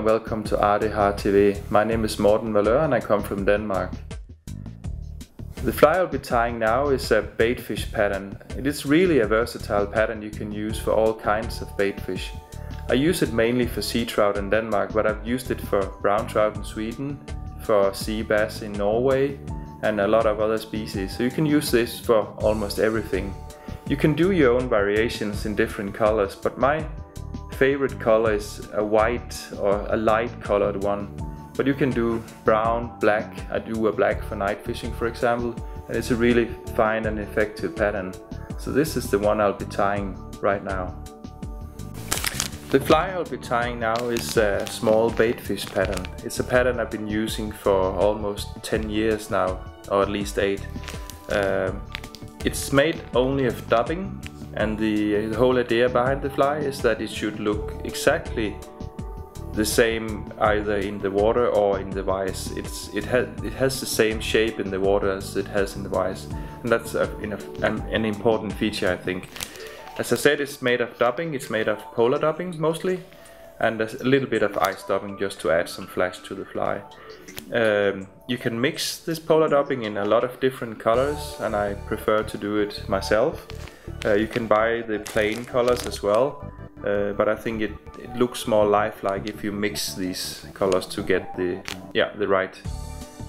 And welcome to ADH TV. My name is Morten Valeur and I come from Denmark. The fly I'll be tying now is a baitfish pattern. It is really a versatile pattern you can use for all kinds of baitfish. I use it mainly for sea trout in Denmark, but I've used it for brown trout in Sweden, for sea bass in Norway, and a lot of other species. So you can use this for almost everything. You can do your own variations in different colors, but my favorite color is a white or a light colored one. But you can do brown, black. I do a black for night fishing for example. And it's a really fine and effective pattern. So this is the one I'll be tying right now. The fly I'll be tying now is a small baitfish pattern. It's a pattern I've been using for almost 10 years now, or at least 8. Um, it's made only of dubbing and the, the whole idea behind the fly is that it should look exactly the same either in the water or in the vise. It's it has it has the same shape in the water as it has in the vise, and that's a, a, an, an important feature I think. As I said, it's made of dubbing. It's made of polar dubbing mostly, and a little bit of ice dubbing just to add some flash to the fly. Um, you can mix this polar dubbing in a lot of different colors, and I prefer to do it myself. Uh, you can buy the plain colors as well, uh, but I think it, it, looks more lifelike if you mix these colors to get the yeah the right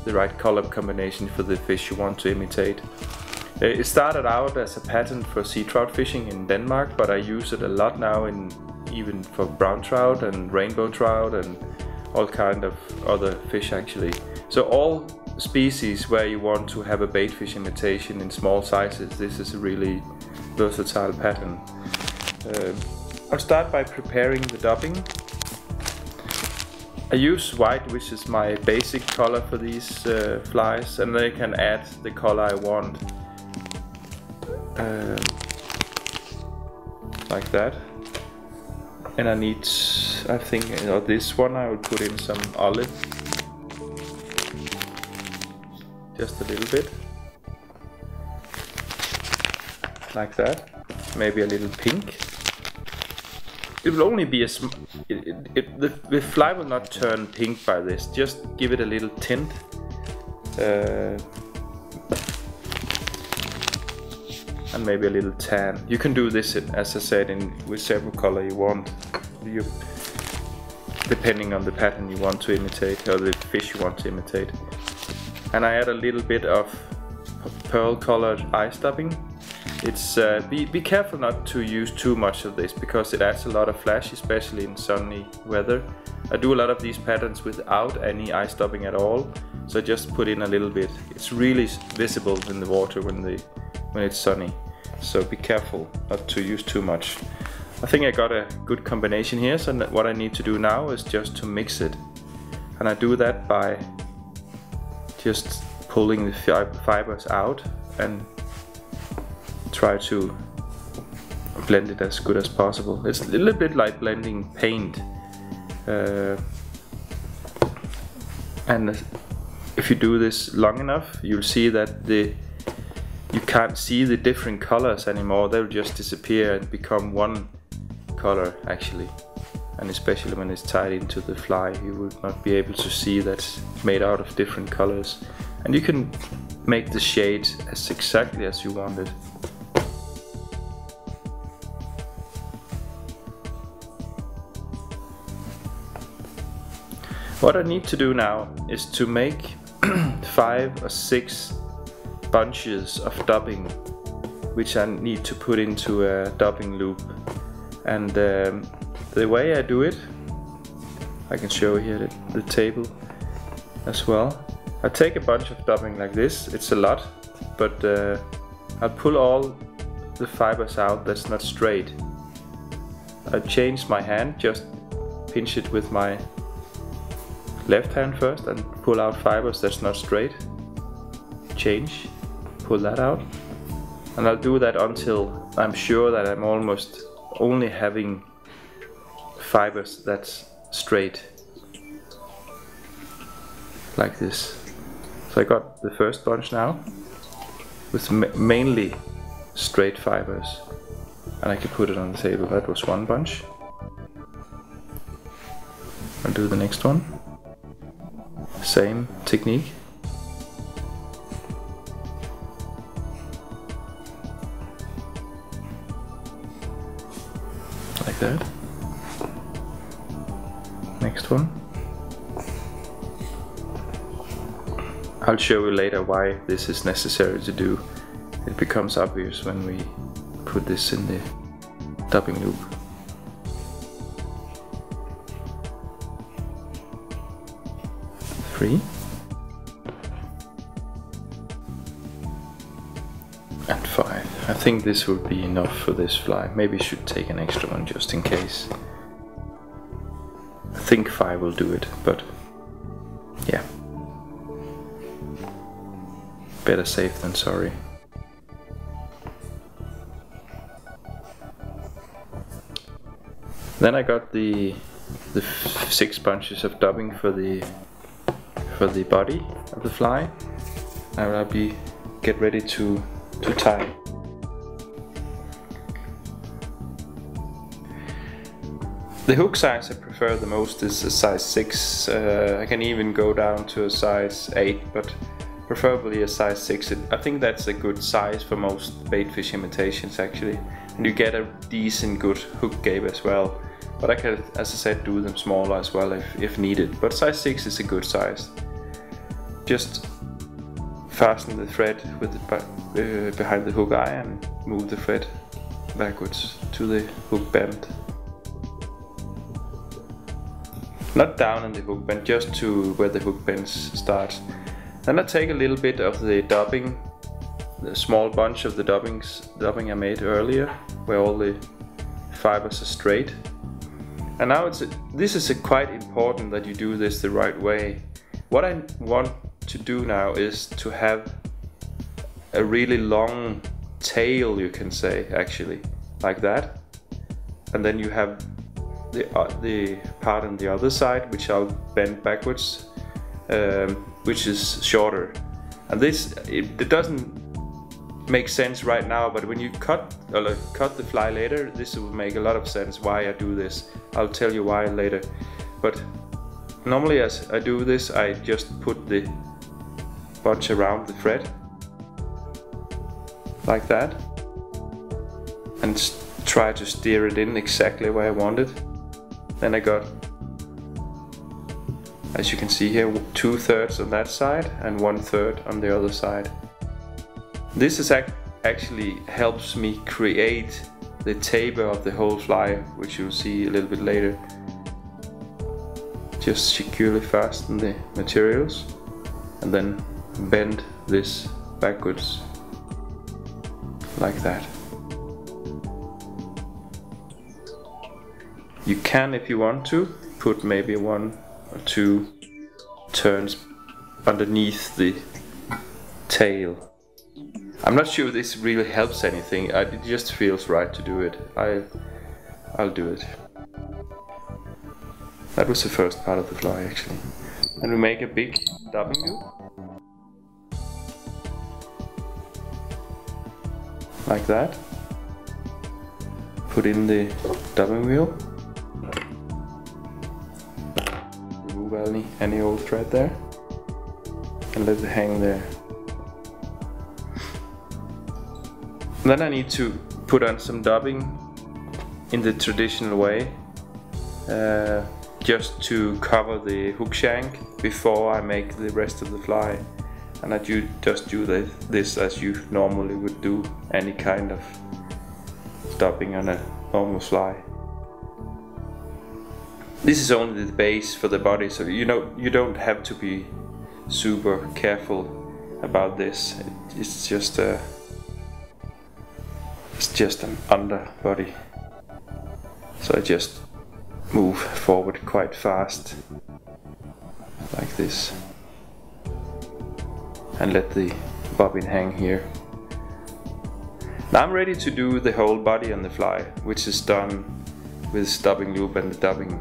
the right color combination for the fish you want to imitate. Uh, it started out as a pattern for sea trout fishing in Denmark, but I use it a lot now in even for brown trout and rainbow trout and all kind of other fish actually. So all species where you want to have a bait fish imitation in small sizes, this is a really versatile pattern. Uh, I'll start by preparing the dubbing. I use white, which is my basic color for these uh, flies, and then I can add the color I want. Um, like that. And I need, I think, you know, this one I will put in some olive. Just a little bit like that. Maybe a little pink. It will only be a sm it, it, it, the, the fly will not turn pink by this. Just give it a little tint. Uh, and maybe a little tan. You can do this, as I said, in whichever color you want. You, depending on the pattern you want to imitate or the fish you want to imitate. And I add a little bit of pearl colored ice dubbing it's uh, be, be careful not to use too much of this because it adds a lot of flash, especially in sunny weather. I do a lot of these patterns without any ice dubbing at all, so just put in a little bit. It's really visible in the water when, the, when it's sunny, so be careful not to use too much. I think I got a good combination here, so what I need to do now is just to mix it. And I do that by just pulling the fibers out and try to blend it as good as possible. It's a little bit like blending paint. Uh, and if you do this long enough, you'll see that the you can't see the different colors anymore. They'll just disappear and become one color actually. And especially when it's tied into the fly, you will not be able to see that's made out of different colors. And you can make the shade as exactly as you want it. What I need to do now is to make five or six bunches of dubbing which I need to put into a dubbing loop. And um, the way I do it I can show here the, the table as well. I take a bunch of dubbing like this it's a lot but uh, I'll pull all the fibers out that's not straight. I change my hand just pinch it with my left hand first and pull out fibers that's not straight. Change, pull that out. And I'll do that until I'm sure that I'm almost only having fibers that's straight. Like this. So I got the first bunch now with ma mainly straight fibers and I can put it on the table. That was one bunch. I'll do the next one. Same technique. Like that. Next one. I'll show you later why this is necessary to do. It becomes obvious when we put this in the dubbing loop. Three. And five. I think this would be enough for this fly. Maybe should take an extra one just in case. I think five will do it, but yeah. Better safe than sorry. Then I got the the six bunches of dubbing for the for the body of the fly. and I'll be get ready to to tie. The hook size I prefer the most is a size 6. Uh, I can even go down to a size 8, but preferably a size 6. I think that's a good size for most baitfish imitations actually. And you get a decent good hook gape as well. But I can, as I said, do them smaller as well if, if needed. But size 6 is a good size. Just fasten the thread with the, uh, behind the hook eye and move the thread backwards to the hook bend. Not down in the hook bend, just to where the hook bend starts. Then I take a little bit of the dubbing, the small bunch of the dubbings, dubbing I made earlier, where all the fibers are straight and now it's a, this is quite important that you do this the right way. What I want to do now is to have a really long tail, you can say, actually, like that. And then you have the, uh, the part on the other side, which I'll bend backwards, um, which is shorter. And this, it, it doesn't make sense right now, but when you cut or like, cut the fly later, this will make a lot of sense why I do this. I'll tell you why later. But normally as I do this, I just put the bunch around the thread like that and try to steer it in exactly where I want it. Then I got, as you can see here, two thirds on that side and one third on the other side. This is ac actually helps me create the taper of the whole fly, which you'll see a little bit later. Just securely fasten the materials and then bend this backwards like that. You can, if you want to, put maybe one or two turns underneath the tail I'm not sure this really helps anything. I, it just feels right to do it. I, I'll do it. That was the first part of the fly actually. And we make a big dubbing Like that. Put in the dubbing wheel. Remove any, any old thread there. And let it hang there. Then I need to put on some dubbing in the traditional way uh, just to cover the hook shank before I make the rest of the fly and that you just do this as you normally would do any kind of dubbing on a normal fly. This is only the base for the body so you know you don't have to be super careful about this it's just a it's just an underbody. So I just move forward quite fast, like this, and let the bobbin hang here. Now I'm ready to do the whole body on the fly, which is done with dubbing loop and the dubbing.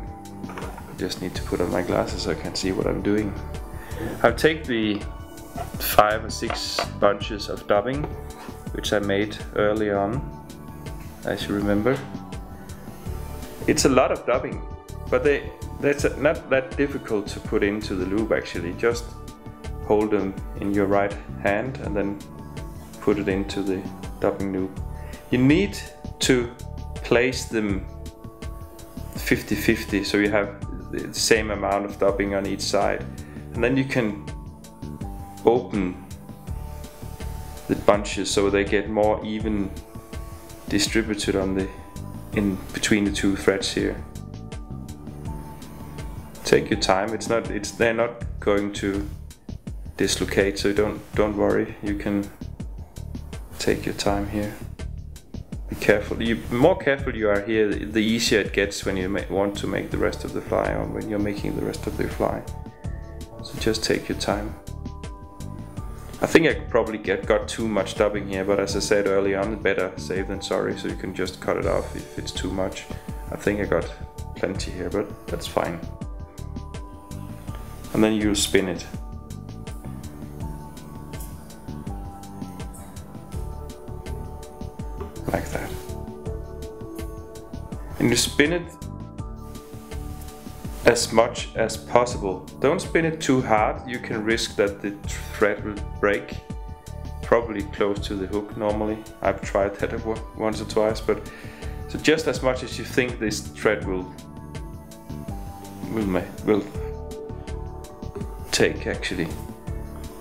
I just need to put on my glasses so I can see what I'm doing. I'll take the five or six bunches of dubbing which I made early on, as you remember. It's a lot of dubbing, but they, that's not that difficult to put into the loop actually. Just hold them in your right hand and then put it into the dubbing loop. You need to place them 50-50 so you have the same amount of dubbing on each side. And then you can open the bunches so they get more even distributed on the in between the two threads here. Take your time. It's not it's they're not going to dislocate so don't don't worry you can take your time here be careful you more careful you are here the easier it gets when you want to make the rest of the fly or when you're making the rest of the fly so just take your time I think I probably get got too much dubbing here, but as I said early on, better safe than sorry, so you can just cut it off if it's too much. I think I got plenty here, but that's fine. And then you spin it. Like that. And you spin it as much as possible. Don't spin it too hard, you can risk that the thread will break. Probably close to the hook normally. I've tried that once or twice, but so just as much as you think this thread will will will take actually.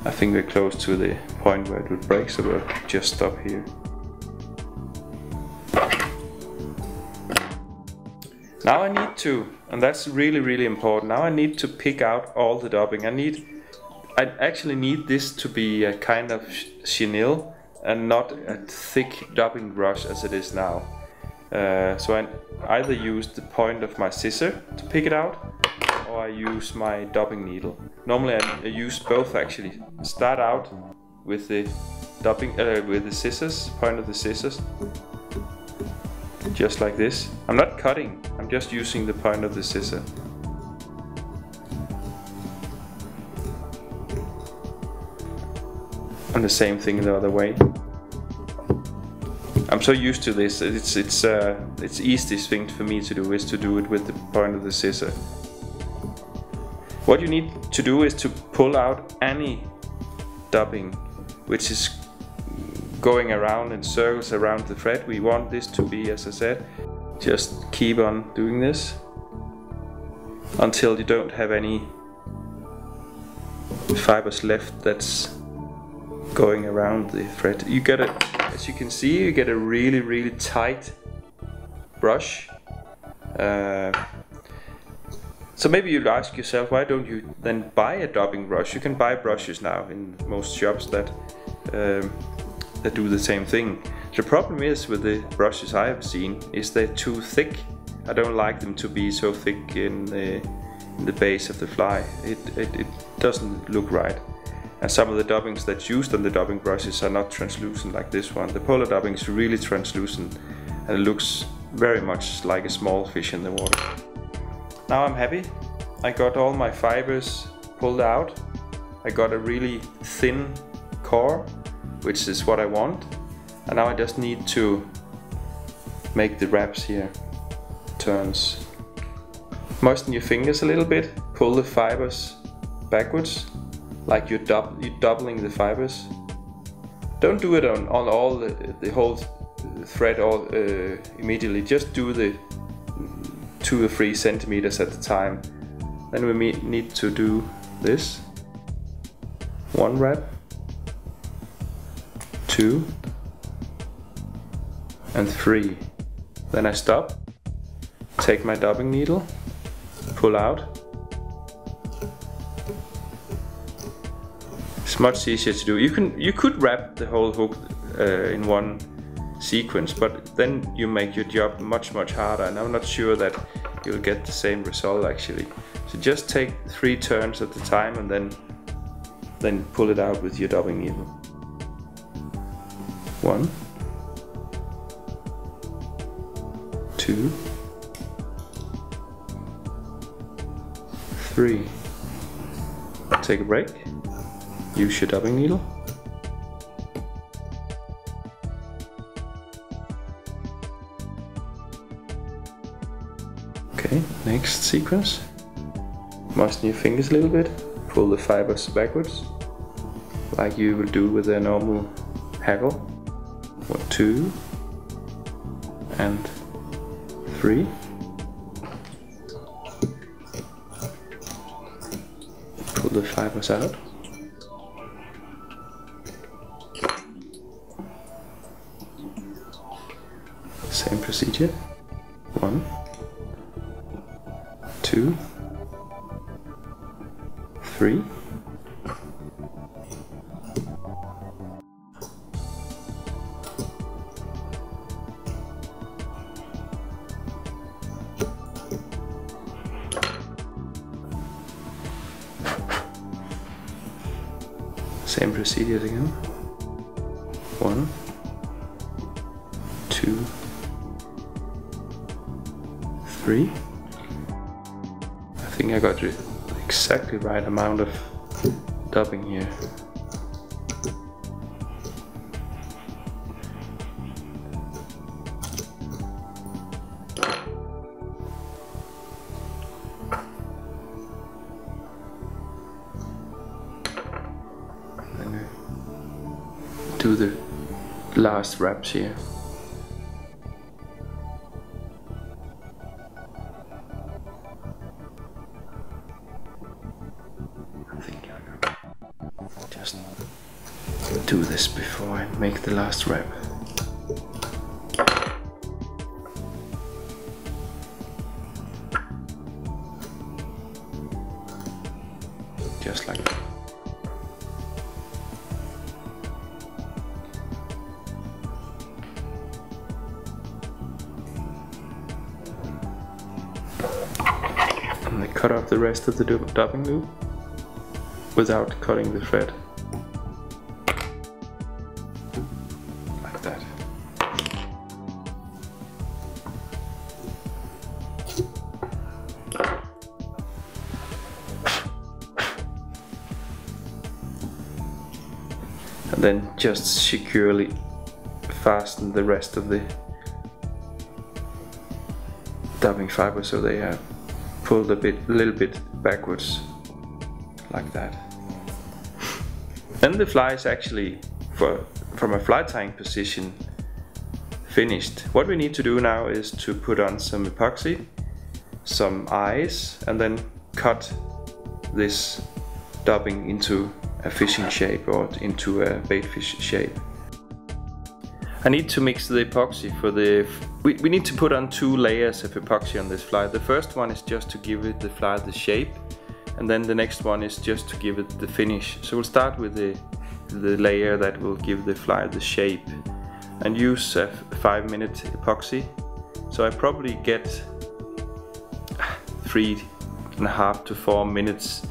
I think we're close to the point where it will break, so we'll just stop here. Now I need to, and that's really really important, now I need to pick out all the dubbing. I need, I actually need this to be a kind of chenille and not a thick dubbing brush as it is now. Uh, so I either use the point of my scissor to pick it out or I use my dubbing needle. Normally I use both actually. Start out with the dubbing, uh, with the scissors, point of the scissors just like this. I'm not cutting, I'm just using the point of the scissor. And the same thing the other way. I'm so used to this. It's it's uh, it's easiest thing for me to do is to do it with the point of the scissor. What you need to do is to pull out any dubbing which is going around in circles around the thread. We want this to be, as I said, just keep on doing this until you don't have any fibers left that's going around the thread. You get a, as you can see, you get a really, really tight brush. Uh, so maybe you'd ask yourself, why don't you then buy a dubbing brush? You can buy brushes now in most shops that um, that do the same thing. The problem is with the brushes I have seen is they're too thick. I don't like them to be so thick in the, in the base of the fly. It, it, it doesn't look right. And some of the dubbings that's used on the dubbing brushes are not translucent like this one. The polar dubbing is really translucent and it looks very much like a small fish in the water. Now I'm happy. I got all my fibers pulled out. I got a really thin core which is what I want. And now I just need to make the wraps here, turns. Moisten your fingers a little bit, pull the fibers backwards, like you're, you're doubling the fibers. Don't do it on, on all the, the whole thread all, uh, immediately, just do the two or three centimeters at a time. Then we need to do this, one wrap, two and three. Then I stop, take my dubbing needle, pull out. It's much easier to do. You can you could wrap the whole hook uh, in one sequence, but then you make your job much much harder, and I'm not sure that you'll get the same result actually. So just take three turns at a time, and then then pull it out with your dubbing needle. One, two, three. Take a break. Use your dubbing needle. Okay, next sequence. moisten your fingers a little bit, pull the fibers backwards, like you will do with a normal hackle. Two, and three. Pull the fibers out. Same procedure. Three. I think I got the exactly right amount of dubbing here. Do the last wraps here. The last wrap. Just like that. And I cut off the rest of the dubbing loop without cutting the thread. Just securely fasten the rest of the dubbing fiber so they are pulled a bit, a little bit backwards, like that. Then the fly is actually, for, from a fly tying position, finished. What we need to do now is to put on some epoxy, some eyes, and then cut this dubbing into a fishing shape or into a baitfish shape. I need to mix the epoxy for the... We, we need to put on two layers of epoxy on this fly. The first one is just to give it the fly the shape and then the next one is just to give it the finish. So we'll start with the, the layer that will give the fly the shape and use a 5 minute epoxy. So I probably get three and a half to four minutes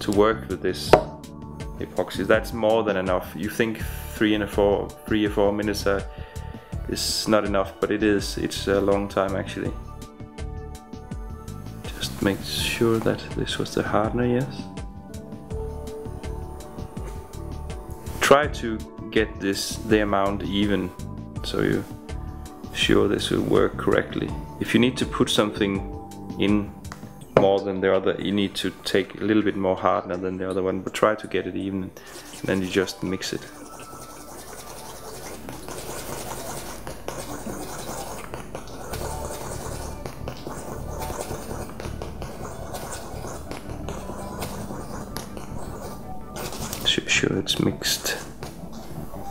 to work with this epoxy. That's more than enough. You think three and a four, three or four minutes are, is not enough, but it is. It's a long time actually. Just make sure that this was the hardener, yes. Try to get this the amount even, so you sure this will work correctly. If you need to put something in more than the other, you need to take a little bit more hardener than the other one, but try to get it even, and then you just mix it. Su- Sure, it's mixed,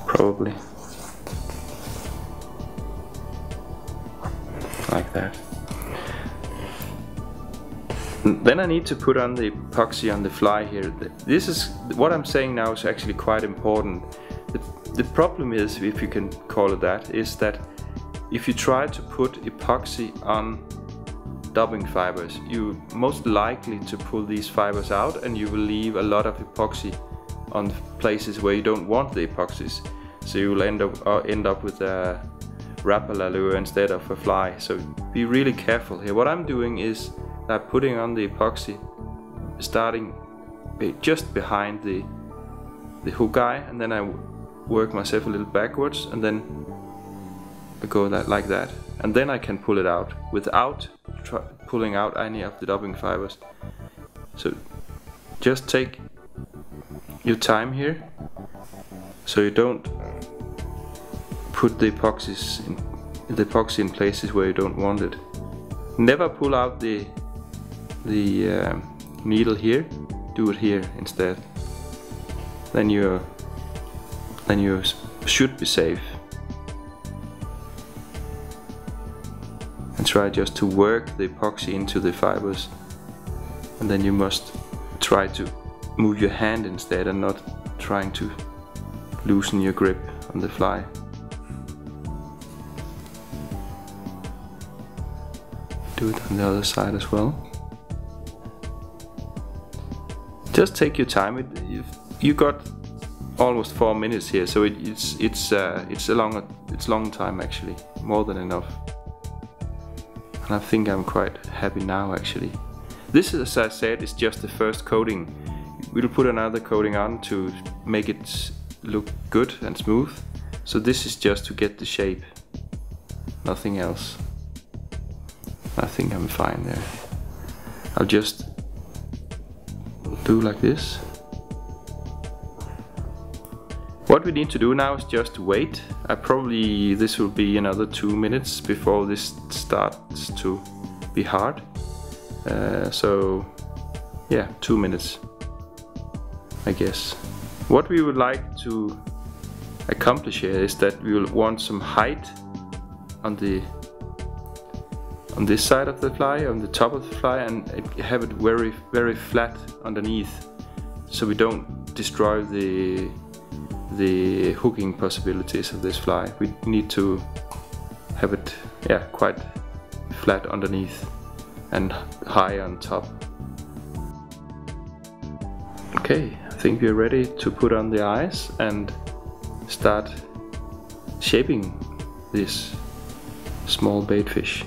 probably. Like that. Then I need to put on the epoxy on the fly here. This is what I'm saying now is actually quite important. The, the problem is, if you can call it that, is that if you try to put epoxy on dubbing fibers, you most likely to pull these fibers out and you will leave a lot of epoxy on places where you don't want the epoxies. So you will end up uh, end up with a Rapala lure instead of a fly. So be really careful here. What I'm doing is I'm putting on the epoxy, starting just behind the the hook eye, and then I work myself a little backwards, and then I go that like that, and then I can pull it out without pulling out any of the dubbing fibers. So just take your time here so you don't put the epoxies in, the epoxy in places where you don't want it. Never pull out the the uh, needle here. Do it here instead. Then you then you should be safe. And try just to work the epoxy into the fibers. And then you must try to move your hand instead and not trying to loosen your grip on the fly. Do it on the other side as well. Just take your time. It, you got almost four minutes here, so it, it's it's uh, it's a long it's long time actually, more than enough. And I think I'm quite happy now actually. This, as I said, is just the first coating. We'll put another coating on to make it look good and smooth. So this is just to get the shape, nothing else. I think I'm fine there. I'll just do like this. What we need to do now is just wait. I probably this will be another two minutes before this starts to be hard. Uh, so yeah, two minutes, I guess. What we would like to accomplish here is that we will want some height on the on this side of the fly, on the top of the fly and have it very very flat underneath so we don't destroy the the hooking possibilities of this fly. We need to have it yeah quite flat underneath and high on top. Okay, I think we're ready to put on the eyes and start shaping this small bait fish.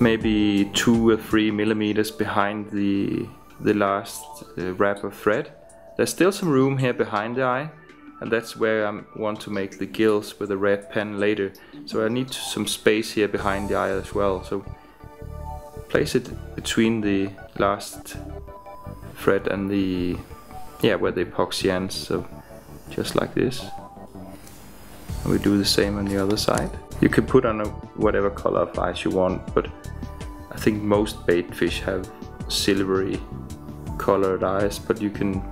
Maybe two or three millimeters behind the, the last uh, wrap of thread. There's still some room here behind the eye and that's where I want to make the gills with a red pen later. So I need some space here behind the eye as well. So place it between the last thread and the yeah where the epoxy ends so just like this and we do the same on the other side you can put on whatever color of eyes you want but I think most bait fish have silvery colored eyes but you can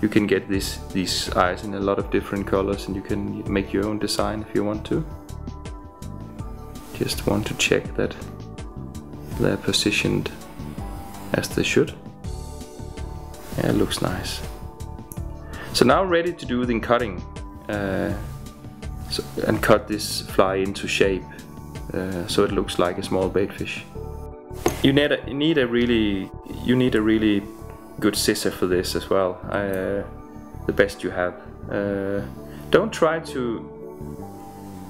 you can get this, these eyes in a lot of different colors and you can make your own design if you want to. Just want to check that they're positioned as they should. Yeah, it looks nice. So now ready to do the cutting. Uh, and cut this fly into shape uh, so it looks like a small bait fish. You need a, you need a really you need a really good scissor for this as well. Uh, the best you have. Uh, don't try to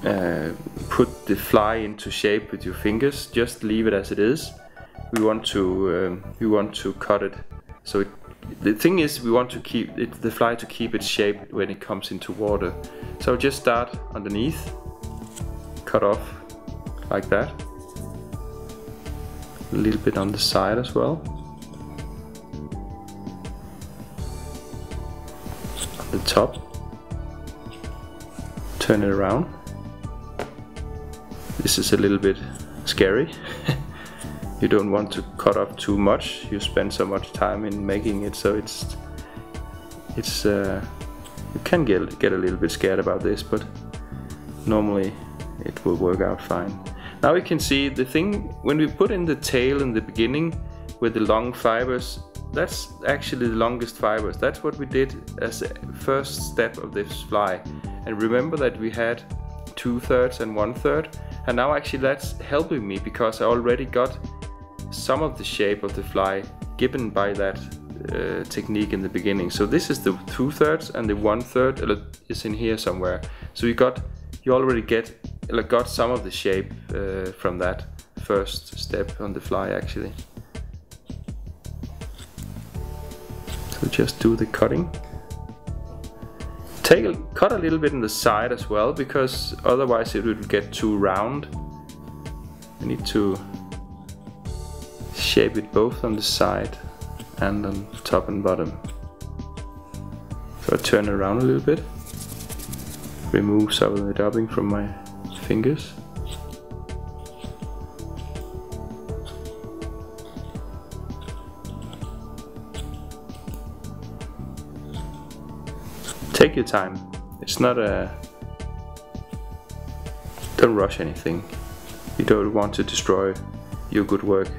uh, put the fly into shape with your fingers. Just leave it as it is. We want to um, we want to cut it so it the thing is we want to keep it, the fly to keep its shape when it comes into water. So just start underneath, cut off like that. A little bit on the side as well. On the top. Turn it around. This is a little bit scary. you don't want to cut off too much. You spend so much time in making it so it's it's uh, you can get get a little bit scared about this but normally it will work out fine. Now we can see the thing when we put in the tail in the beginning with the long fibers that's actually the longest fibers. That's what we did as the first step of this fly. And remember that we had two thirds and one third and now actually that's helping me because I already got some of the shape of the fly given by that uh, technique in the beginning. So this is the two thirds and the one third is in here somewhere. So you got you already get got some of the shape uh, from that first step on the fly actually. So just do the cutting. Take a, cut a little bit in the side as well because otherwise it would get too round. You need to shape it both on the side and on top and bottom. So I turn around a little bit, remove some of the dubbing from my fingers. Take your time. It's not a... Don't rush anything. You don't want to destroy your good work.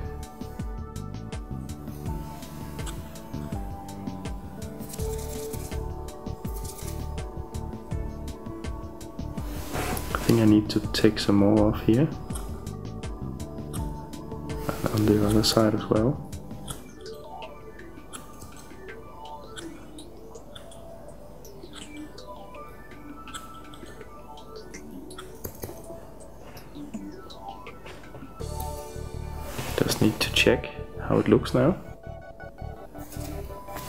Need to take some more off here. And on the other side as well. Just need to check how it looks now.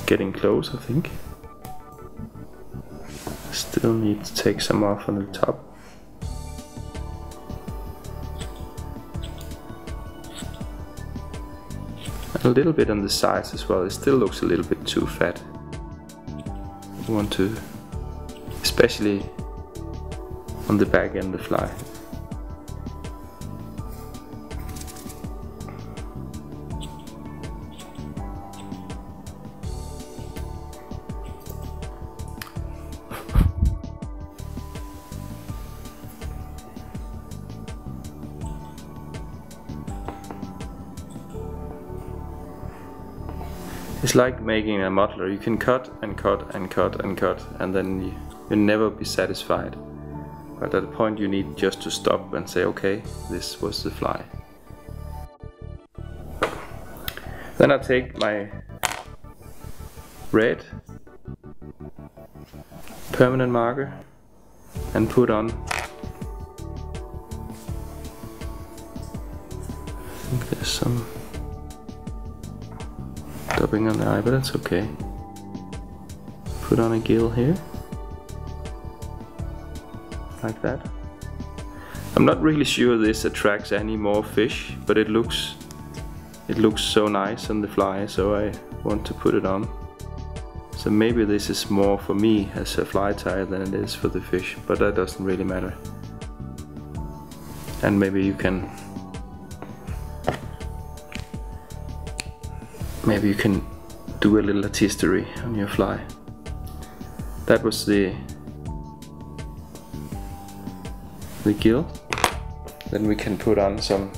Getting close, I think. Still need to take some off on the top. A little bit on the sides as well. It still looks a little bit too fat. I want to, especially on the back end of the fly. It's like making a muddler. You can cut and cut and cut and cut and then you, will never be satisfied. But at a point you need just to stop and say, okay, this was the fly. Then I take my red permanent marker and put on I think there's some um, dubbing on the eye, but that's okay. Put on a gill here. Like that. I'm not really sure this attracts any more fish, but it looks it looks so nice on the fly, so I want to put it on. So maybe this is more for me as a fly tie than it is for the fish, but that doesn't really matter. And maybe you can maybe you can do a little artistry on your fly. That was the the gill. Then we can put on some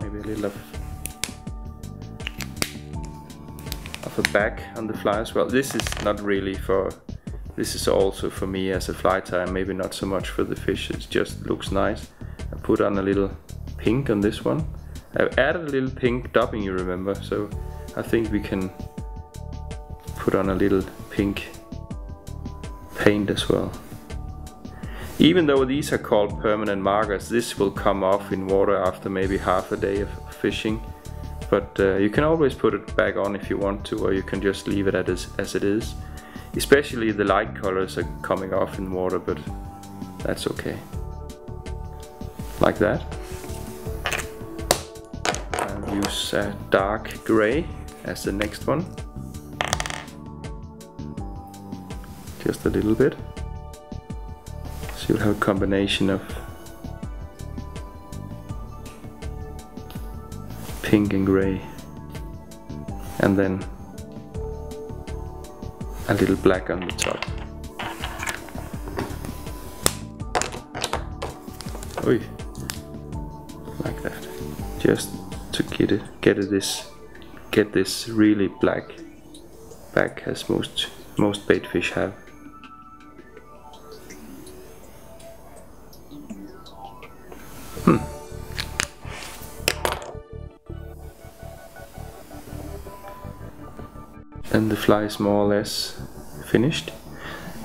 maybe a little of of a back on the fly as well. This is not really for this is also for me as a fly tie, maybe not so much for the fish, it just looks nice. I put on a little pink on this one I've added a little pink dubbing you remember so I think we can put on a little pink paint as well. Even though these are called permanent markers this will come off in water after maybe half a day of fishing but uh, you can always put it back on if you want to or you can just leave it as, as it is. Especially the light colors are coming off in water but that's okay. Like that use uh, dark gray as the next one. Just a little bit. So you'll have a combination of pink and gray and then a little black on the top. Oi. Like that. Just to get it, get this, get this really black back as most most bait fish have. Hmm. And the fly is more or less finished.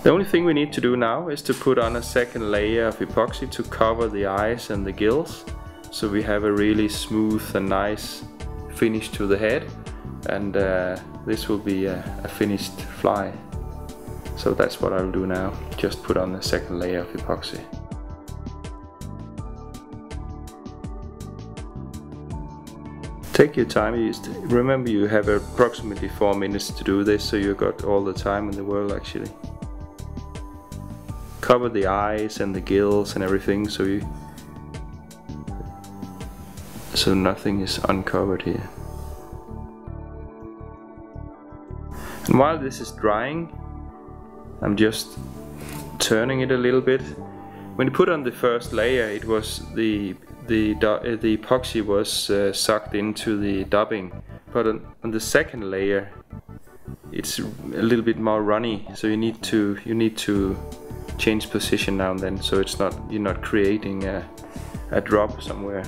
The only thing we need to do now is to put on a second layer of epoxy to cover the eyes and the gills so we have a really smooth and nice finish to the head and uh, this will be a, a finished fly. So that's what I'll do now, just put on the second layer of epoxy. Take your time. Remember you have approximately 4 minutes to do this so you've got all the time in the world actually. Cover the eyes and the gills and everything so you so nothing is uncovered here. And while this is drying, I'm just turning it a little bit. When you put on the first layer, it was the the uh, the epoxy was uh, sucked into the dubbing, but on, on the second layer, it's a little bit more runny. So you need to you need to change position now and then, so it's not you're not creating a, a drop somewhere.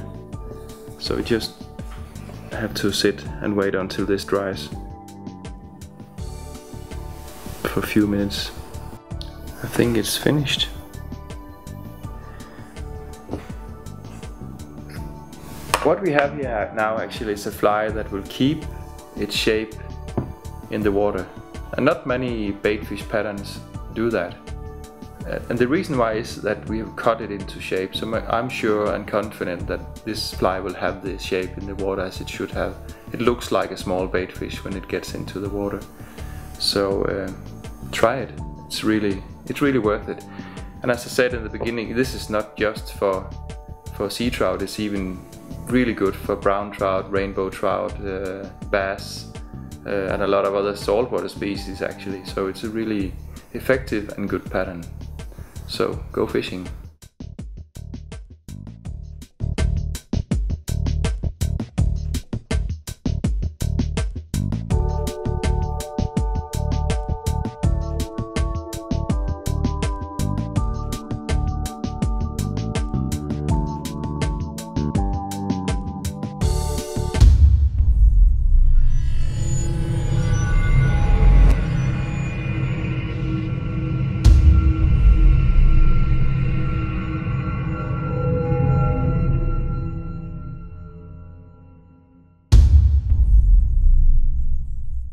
So you just have to sit and wait until this dries for a few minutes. I think it's finished. What we have here now actually is a fly that will keep its shape in the water. And not many baitfish patterns do that. Uh, and the reason why is that we have cut it into shape. So I'm sure and confident that this fly will have the shape in the water as it should have. It looks like a small baitfish when it gets into the water. So uh, try it. It's really, it's really worth it. And as I said in the beginning, this is not just for for sea trout. It's even really good for brown trout, rainbow trout, uh, bass, uh, and a lot of other saltwater species actually. So it's a really effective and good pattern. So go fishing.